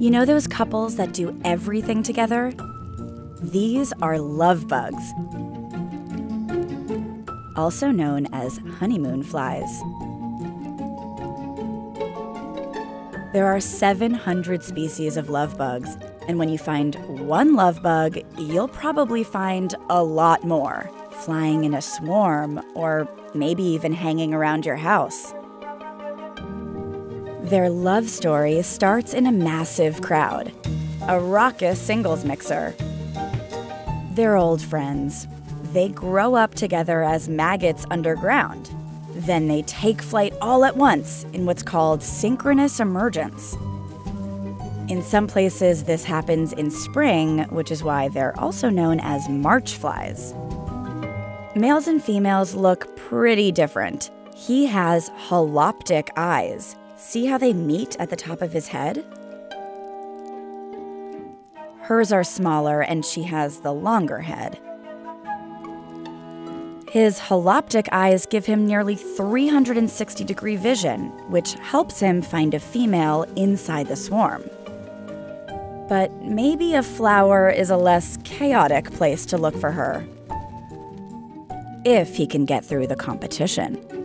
You know those couples that do everything together? These are love bugs, also known as honeymoon flies. There are 700 species of love bugs, and when you find one love bug, you'll probably find a lot more flying in a swarm or maybe even hanging around your house. Their love story starts in a massive crowd, a raucous singles mixer. They're old friends. They grow up together as maggots underground. Then they take flight all at once in what's called synchronous emergence. In some places, this happens in spring, which is why they're also known as March flies. Males and females look pretty different. He has holoptic eyes. See how they meet at the top of his head? Hers are smaller, and she has the longer head. His holoptic eyes give him nearly 360 degree vision, which helps him find a female inside the swarm. But maybe a flower is a less chaotic place to look for her. If he can get through the competition.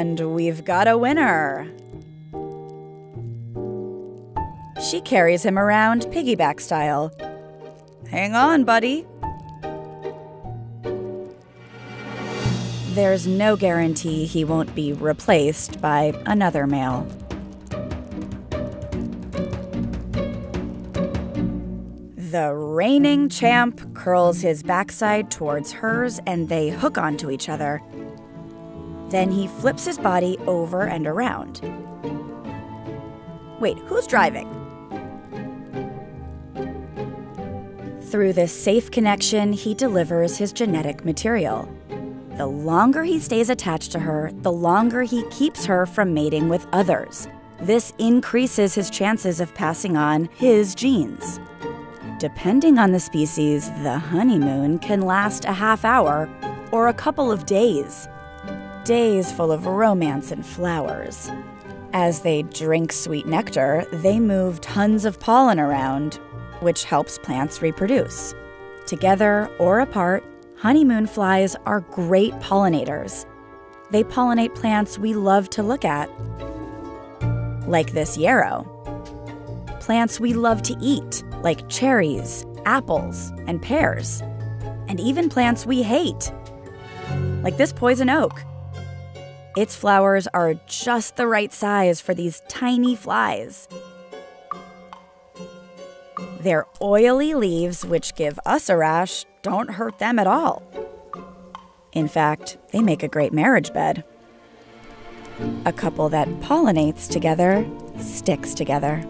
And we've got a winner. She carries him around piggyback style. Hang on, buddy. There's no guarantee he won't be replaced by another male. The reigning champ curls his backside towards hers and they hook onto each other. Then he flips his body over and around. Wait, who's driving? Through this safe connection, he delivers his genetic material. The longer he stays attached to her, the longer he keeps her from mating with others. This increases his chances of passing on his genes. Depending on the species, the honeymoon can last a half hour or a couple of days. Days full of romance and flowers. As they drink sweet nectar, they move tons of pollen around, which helps plants reproduce. Together or apart, honeymoon flies are great pollinators. They pollinate plants we love to look at, like this yarrow. Plants we love to eat, like cherries, apples, and pears. And even plants we hate, like this poison oak. Its flowers are just the right size for these tiny flies. Their oily leaves, which give us a rash, don't hurt them at all. In fact, they make a great marriage bed. A couple that pollinates together sticks together.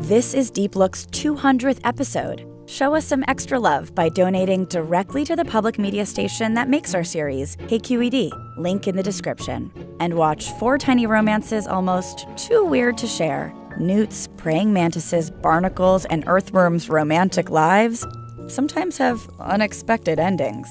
This is Deep Look's 200th episode. Show us some extra love by donating directly to the public media station that makes our series, KQED, link in the description. And watch Four Tiny Romances Almost Too Weird to Share. Newts, praying mantises, barnacles, and earthworms' romantic lives sometimes have unexpected endings.